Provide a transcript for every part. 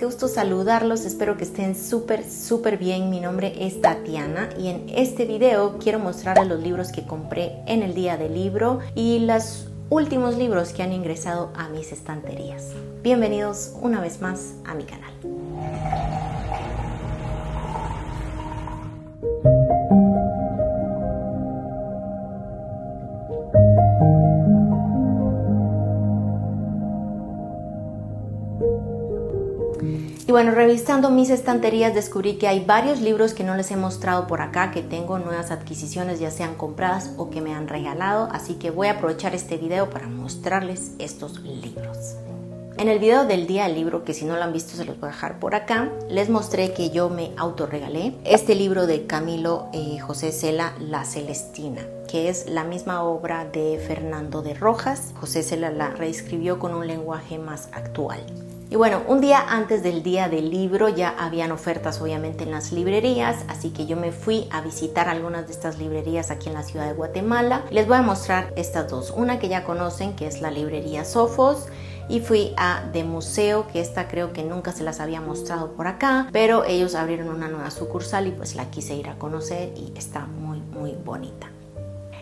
Qué gusto saludarlos. Espero que estén súper, súper bien. Mi nombre es Tatiana y en este video quiero mostrarles los libros que compré en el día del libro y los últimos libros que han ingresado a mis estanterías. Bienvenidos una vez más a mi canal. Y bueno, revisando mis estanterías descubrí que hay varios libros que no les he mostrado por acá, que tengo nuevas adquisiciones ya sean compradas o que me han regalado, así que voy a aprovechar este video para mostrarles estos libros. En el video del día del libro, que si no lo han visto se los voy a dejar por acá, les mostré que yo me autorregalé este libro de Camilo eh, José Cela, La Celestina que es la misma obra de Fernando de Rojas. José Cela la reescribió con un lenguaje más actual. Y bueno, un día antes del día del libro ya habían ofertas obviamente en las librerías, así que yo me fui a visitar algunas de estas librerías aquí en la ciudad de Guatemala. Les voy a mostrar estas dos, una que ya conocen que es la librería Sofos y fui a de museo que esta creo que nunca se las había mostrado por acá pero ellos abrieron una nueva sucursal y pues la quise ir a conocer y está muy muy bonita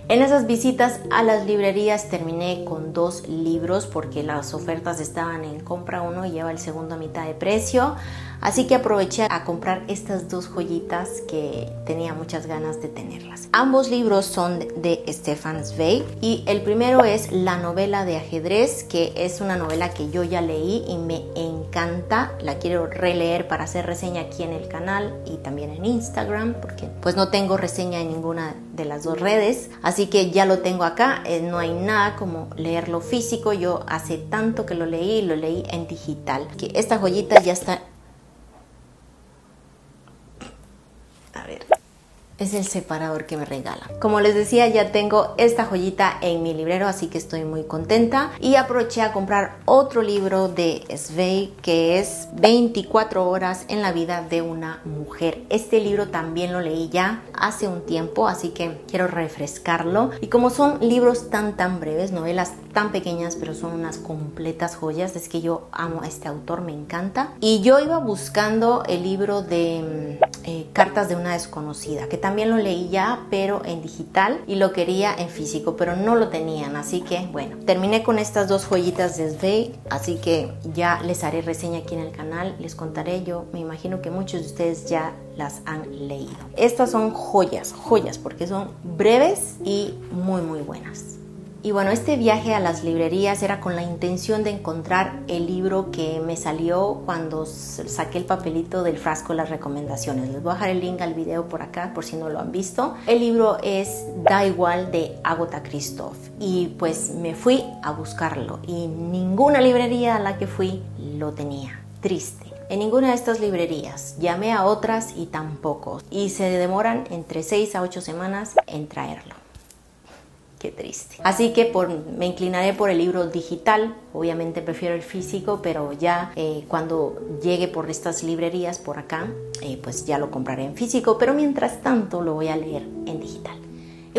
en esas visitas a las librerías terminé con dos libros porque las ofertas estaban en compra uno y lleva el segundo a mitad de precio. Así que aproveché a comprar estas dos joyitas que tenía muchas ganas de tenerlas. Ambos libros son de Stefan Zweig y el primero es La novela de ajedrez, que es una novela que yo ya leí y me encanta. La quiero releer para hacer reseña aquí en el canal y también en Instagram, porque pues no tengo reseña en ninguna de las dos redes. Así que ya lo tengo acá. Eh, no hay nada como leerlo físico. Yo hace tanto que lo leí, lo leí en digital. Esta joyita ya está es el separador que me regala. Como les decía, ya tengo esta joyita en mi librero, así que estoy muy contenta. Y aproveché a comprar otro libro de Sveig que es 24 horas en la vida de una mujer. Este libro también lo leí ya hace un tiempo, así que quiero refrescarlo. Y como son libros tan tan breves, novelas tan pequeñas, pero son unas completas joyas, es que yo amo a este autor, me encanta. Y yo iba buscando el libro de mm, eh, Cartas de una desconocida, que también lo leí ya, pero en digital y lo quería en físico, pero no lo tenían. Así que bueno, terminé con estas dos joyitas de Sveig, así que ya les haré reseña aquí en el canal, les contaré yo. Me imagino que muchos de ustedes ya las han leído. Estas son joyas, joyas, porque son breves y muy, muy buenas. Y bueno, este viaje a las librerías era con la intención de encontrar el libro que me salió cuando saqué el papelito del frasco las recomendaciones. Les voy a dejar el link al video por acá por si no lo han visto. El libro es Da igual de Agota Christoph y pues me fui a buscarlo y ninguna librería a la que fui lo tenía. Triste. En ninguna de estas librerías. Llamé a otras y tampoco. Y se demoran entre 6 a 8 semanas en traerlo. Qué triste. Así que por, me inclinaré por el libro digital. Obviamente prefiero el físico, pero ya eh, cuando llegue por estas librerías por acá, eh, pues ya lo compraré en físico. Pero mientras tanto lo voy a leer en digital.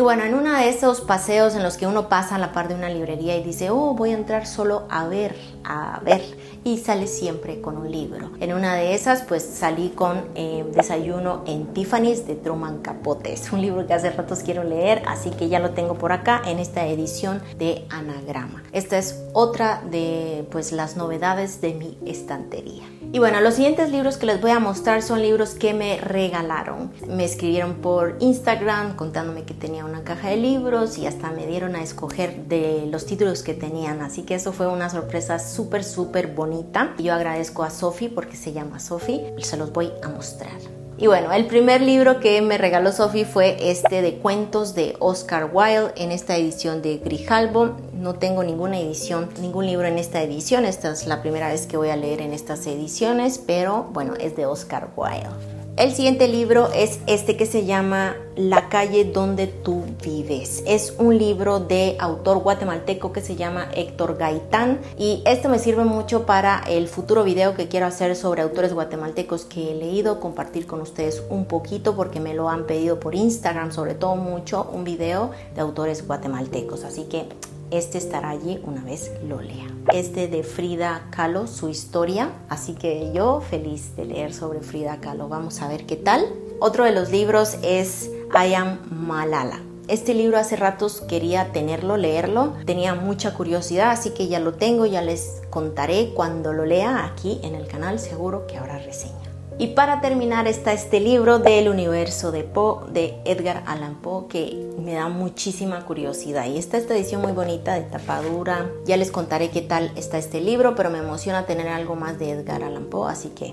Y bueno, en uno de esos paseos en los que uno pasa a la par de una librería y dice, oh, voy a entrar solo a ver, a ver, y sale siempre con un libro. En una de esas, pues salí con eh, Desayuno en Tiffany's de Truman Capote. Es un libro que hace ratos quiero leer, así que ya lo tengo por acá en esta edición de Anagrama. Esta es otra de pues las novedades de mi estantería. Y bueno, los siguientes libros que les voy a mostrar son libros que me regalaron. Me escribieron por Instagram contándome que tenía una caja de libros y hasta me dieron a escoger de los títulos que tenían. Así que eso fue una sorpresa súper, súper bonita. Yo agradezco a Sofi porque se llama Sofi. Se los voy a mostrar. Y bueno, el primer libro que me regaló Sophie fue este de cuentos de Oscar Wilde en esta edición de Grijalbo. No tengo ninguna edición, ningún libro en esta edición. Esta es la primera vez que voy a leer en estas ediciones, pero bueno, es de Oscar Wilde. El siguiente libro es este que se llama La calle donde tú vives. Es un libro de autor guatemalteco que se llama Héctor Gaitán y esto me sirve mucho para el futuro video que quiero hacer sobre autores guatemaltecos que he leído, compartir con ustedes un poquito porque me lo han pedido por Instagram, sobre todo mucho, un video de autores guatemaltecos. Así que este estará allí una vez lo lea. Este de Frida Kahlo, su historia, así que yo feliz de leer sobre Frida Kahlo. Vamos a ver qué tal. Otro de los libros es I Am Malala. Este libro hace ratos quería tenerlo, leerlo, tenía mucha curiosidad, así que ya lo tengo, ya les contaré cuando lo lea aquí en el canal, seguro que habrá reseña. Y para terminar está este libro del universo de Poe, de Edgar Allan Poe, que me da muchísima curiosidad. Y está esta edición muy bonita de tapadura. Ya les contaré qué tal está este libro, pero me emociona tener algo más de Edgar Allan Poe, así que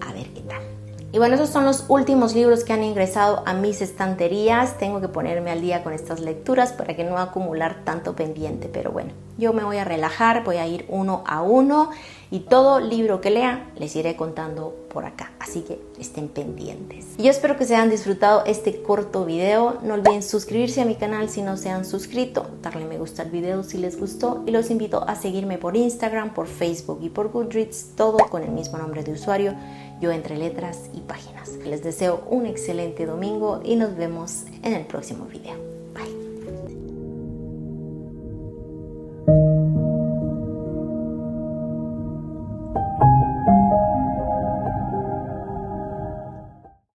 a ver qué tal. Y bueno, esos son los últimos libros que han ingresado a mis estanterías. Tengo que ponerme al día con estas lecturas para que no acumular tanto pendiente, pero bueno, yo me voy a relajar, voy a ir uno a uno y todo libro que lea les iré contando por acá, así que estén pendientes. Y yo espero que se hayan disfrutado este corto video, no olviden suscribirse a mi canal si no se han suscrito, darle me gusta al video si les gustó y los invito a seguirme por Instagram, por Facebook y por Goodreads, todo con el mismo nombre de usuario, yo entre letras y páginas. Les deseo un excelente domingo y nos vemos en el próximo video.